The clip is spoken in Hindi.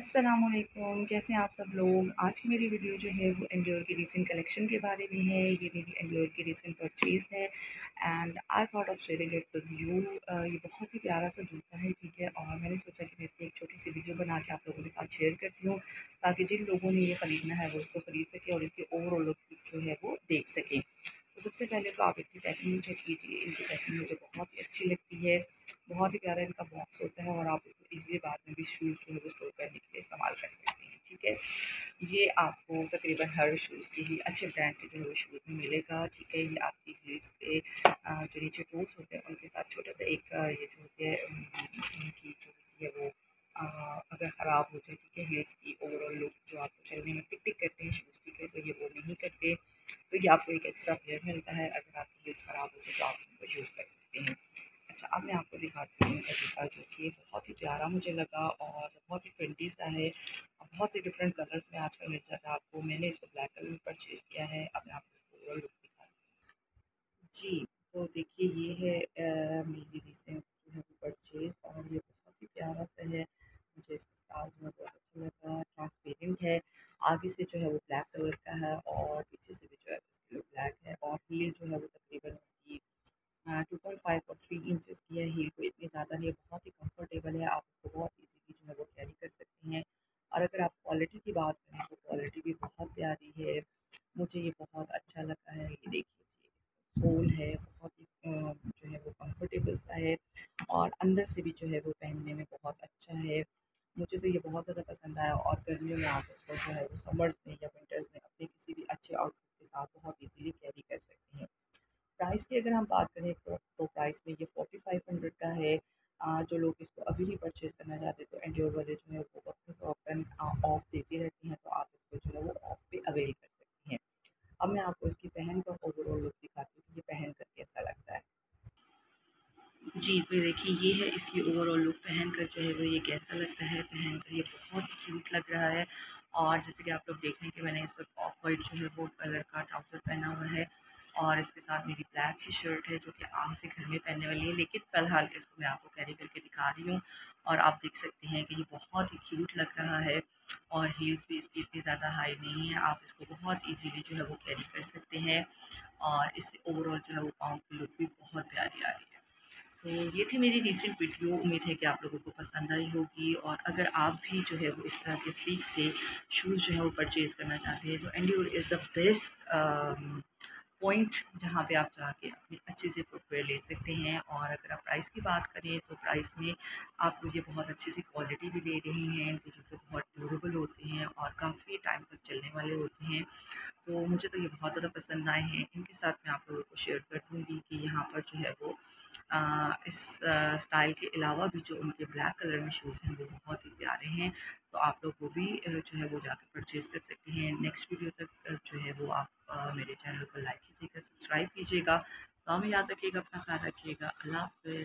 असलकुम कैसे हैं आप सब लोग? आज की मेरी वीडियो जो है वो एंड्योर की रिसेंट कलेक्शन के बारे में है। ये मेरी एंड्योर की रिसेंट परचेज़ है। And I thought of sharing it with you ये बहुत ही प्यारा सा जूता है, ठीक है? और मैंने सोचा कि मैं इसकी एक छोटी सी वीडियो बना के आप लोगों के साथ शेयर करती हूँ, ताकि जिन लोगों ने ये ख़रीदना है, वो उसको ख़रीद सके और इसकी ओवरऑल लुक जो है वो देख सकें। तो सबसे पहले तो आप इसकी पैकिंग चेक कीजिए। इनकी पैकिंग मुझे बहुत ही अच्छी लगती है। बहुत ही प्यारा इनका बॉक्स होता है और आप इसको इजीली बाद में भी शूज़ जो है वो स्टोर करने के लिए इस्तेमाल कर सकते हैं, ठीक है? ये आपको तकरीबन हर शूज़ के ही अच्छे ब्रांड के जो है वो शूज़ में मिलेगा, ठीक है? ये आपकी हील्स पे जो नीचे टूल्स होते हैं, उनके साथ छोटा सा एक ये जो होती है उनकी जो होती है वो अगर ख़राब हो जाए, ठीक है? हील्स की ओवरऑल लुक जो आपको चलने में टिक टिक करते हैं शूज़ की तो ये वो नहीं करते। तो ये आपको एक एक्स्ट्रा पेयर मिलता है, अगर आपकी हील्स ख़राब हो जाए तो आप उनको यूज़ कर सकते हैं। अच्छा अब मैं आपको दिखाती हूँ इनका जो कि बहुत ही प्यारा मुझे लगा और बहुत ही ट्रेंडी सा है। और बहुत ही डिफरेंट कलर्स में आजकल मिल जाता है आपको। मैंने इसको ब्लैक कलर में परचेज़ किया है। अब मैं आपको इसको लुक दिखाती हूँ। जी तो देखिए, ये है मेरी रिसेंट जो है वो परचेज़ और ये बहुत ही प्यारा सा है। मुझे इसका स्टाइल जो है बहुत अच्छा लगा। ट्रांसपेरेंट है। आगे से जो है वो ब्लैक कलर का है और पीछे से भी जो है उसकी लुक ब्लैक है और हील जो है वो तकरीबन उसकी टू पॉइंट फाइव और थ्री इंचज़ की है हील को इतनी ज़्यादा नहीं बहुत ही कंफर्टेबल है, आप उसको बहुत ईजीली जो है वो कैरी कर सकते हैं। और अगर आप क्वालिटी की बात करें तो क्वालिटी भी बहुत प्यारी है, मुझे ये बहुत अच्छा लगा है, ये देखिए सोल है, बहुत ही जो है वो कंफर्टेबल सा है, और अंदर से भी जो है वो पहनने में बहुत अच्छा है। मुझे तो ये बहुत ज़्यादा पसंद आया और गर्मियों में आप इसको जो है वो समर्स में या विंटर्स में अपने किसी भी अच्छे आउटफिट के साथ बहुत ईजीली कैरी कर सकते हैं। प्राइस की अगर हम बात करें तो, तो प्राइस में ये फोर्टी फाइव हंड्रेड का है। आ, जो लोग इसको अभी भी परचेज़ करना चाहते तो एंड्योर वाले जो है वो वक्त वक्ता ऑफ़ देती रहती हैं तो आप इसको जो है वो ऑफ़ पे अवेल कर सकती हैं। अब मैं आपको इसकी पहन का ओवरऑल लुक दिखाती हूँ कि ये पहन कर कैसा लगता है। जी तो देखिए ये है इसकी ओवरऑल लुक पहन कर जो है वो ये कैसा लगता है? पहन कर ये बहुत क्यूट लग रहा है। और जैसे कि आप लोग देख रहे हैं कि मैंने इस वक्त ऑफ़ वाइट जो है वो कलर का ट्राउज़र पहना हुआ है। और इसके साथ मेरी ब्लैक ही शर्ट है, जो कि आम से घर में पहनने वाली है, लेकिन फ़िलहाल इसको मैं आपको कैरी करके दिखा रही हूँ। और आप देख सकते हैं कि ये बहुत ही क्यूट लग रहा है और हील्स भी इसकी इतनी ज़्यादा हाई नहीं है। आप इसको बहुत ईजीली जो है वो कैरी कर सकते हैं और इससे ओवरऑल जो है वो पाँव की लुक भी बहुत प्यारी आ रही है। तो ये थी मेरी रिसेंट वीडियो उम्मीद है कि आप लोगों को पसंद आई होगी और अगर आप भी जो है वो इस तरह के सीख से शूज़ जो है वो परचेज़ करना चाहते हैं तो and is the best point जहाँ पे आप जाके अपने अच्छे से फुटवेयर ले सकते हैं और अगर आप प्राइस की बात करें तो प्राइस में आपको ये बहुत अच्छे से क्वालिटी भी दे रहे हैं, जो तो बहुत ड्यूरेबल होते हैं और काफ़ी टाइम तक चलने वाले होते हैं। तो मुझे तो ये बहुत ज़्यादा पसंद आए हैं। इनके साथ मैं आप लोगों को शेयर कर दूँगी कि यहाँ पर जो है वो आ, इस स्टाइल के अलावा भी जो उनके ब्लैक कलर में शूज़ हैं वो बहुत ही प्यारे हैं। तो आप लोग वो भी जो है वो जाकर परचेज़ कर सकते हैं। नेक्स्ट वीडियो तक जो है वो आप मेरे चैनल को लाइक कीजिएगा सब्सक्राइब कीजिएगा। तो हमें याद रखिएगा अपना ख्याल रखिएगा। अल्लाह हाफ़